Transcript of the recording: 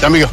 Ya, amigo.